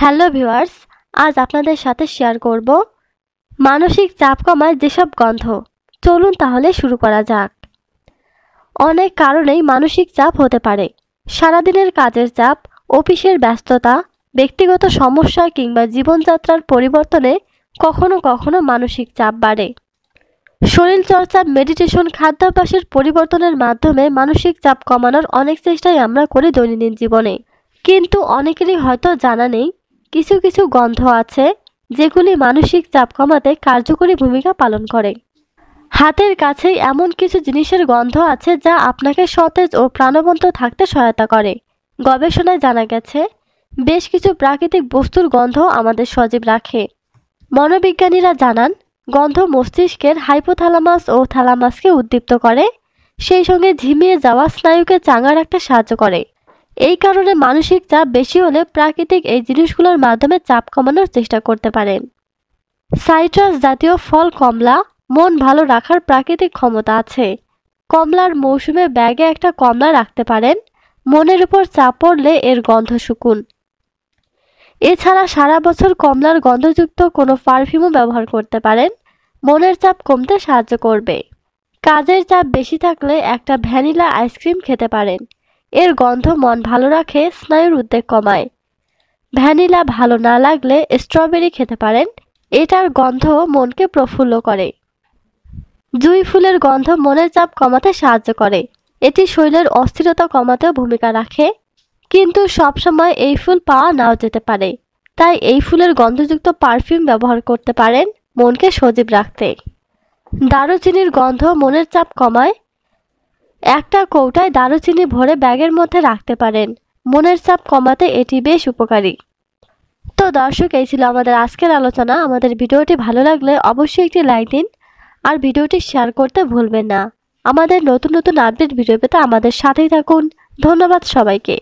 Hello viewers, আজ আপনাদের সাথে শেয়ার করব মানসিক চাপ কমায় যেসব গন্ধ। চলুন তাহলে শুরু করা যাক। অনেক কারণেই মানসিক চাপ হতে পারে। সারাদিনের কাজের চাপ, অফিসের ব্যস্ততা, ব্যক্তিগত সমস্যা কিংবা জীবনযাত্রার পরিবর্তনে কখনো কখনো মানসিক চাপ বাড়ে। শরীরচর্চা মেডিটেশন খাদ্যাভ্যাসের পরিবর্তনের মাধ্যমে মানসিক চাপ কমানোর অনেক চেষ্টাই আমরা করি দৈনন্দিন জীবনে। কিন্তু অনেকেরই হয়তো জানা নেই কিছু কিছু গন্ধ আছে যেগুলি মানসিক চাপ কমাতে কার্যকরী ভূমিকা পালন করে। হাতের কাছেই এমন কিছু জিনিসের গন্ধ আছে যা আপনাকে সতেজ ও প্রাণবন্ত থাকতে সহায়তা করে। গবেষণায় জানা গেছে, বেশ কিছু প্রাকৃতিক বস্তুর গন্ধ আমাদের সজীব রাখে। মনোবিজ্ঞানীরা জানান, গন্ধ মস্তিষ্কের হাইপোথ্যালামাস ও থ্যালামাসকে উদ্দীপ্ত করে, সেই সঙ্গে ঝিমিয়ে যাওয়া স্নায়ুকে চাঙ্গা রাখতে সাহায্য করে। এই কারণে মানসিক চাপ বেশি হলে প্রাকৃতিক এই জিনিসগুলোর মাধ্যমে চাপ কমানোর চেষ্টা করতে পারেন সাইট্রাস জাতীয় ফল কমলা, মন ভালো রাখার প্রাকৃতিক ক্ষমতা আছে। কমলার মৌসুমে ব্যাগে একটা কমলা রাখতে পারেন, মনের উপর চাপ পড়লে এর গন্ধ শুকুন। এছাড়া সারা বছর কমলার গন্ধযুক্ত কোনো পারফিউমও ব্যবহার করতে পারেন, মনের চাপ কমতে সাহায্য করবে। কাজের চাপ বেশি থাকলে একটা ভ্যানিলা আইসক্রিম খেতে পারেন। এর গন্ধ মন ভালো রাখে, স্নায়ুর উদ্বেগ কমায়। ভ্যানিলা ভালো না লাগলে স্ট্রবেরি খেতে পারেন, এটার গন্ধ মনকে প্রফুল্ল করে। জুই ফুলের গন্ধ মনের চাপ কমাতে সাহায্য করে। এটি শরীরের অস্থিরতা কমাতেও ভূমিকা রাখে। কিন্তু সবসময় এই ফুল পাওয়া নাও যেতে পারে। তাই এই ফুলের গন্ধযুক্ত পারফিউম ব্যবহার করতে পারেন মনকে সজীব রাখতে। দারুচিনির গন্ধ মনের চাপ কমায় একটা কৌটায় দারুচিনি ভরে ব্যাগের মধ্যে রাখতে পারেন। মনের চাপ কমাতে এটি বেশ উপকারী। তো দর্শক, এই ছিল আমাদের আজকের আলোচনা। আমাদের ভিডিওটি ভালো লাগলে অবশ্যই একটি লাইক দিন আর ভিডিওটি শেয়ার করতে ভুলবেন না। আমাদের নতুন নতুন আপডেট ভিডিও পেতে আমাদের সাথেই থাকুন। ধন্যবাদ সবাইকে।